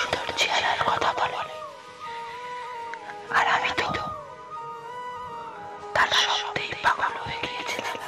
সুন্দর চেহারার কথা বলে। আর আমি তো তার শব্দেই পাগল হয়ে গিয়েছিলাম।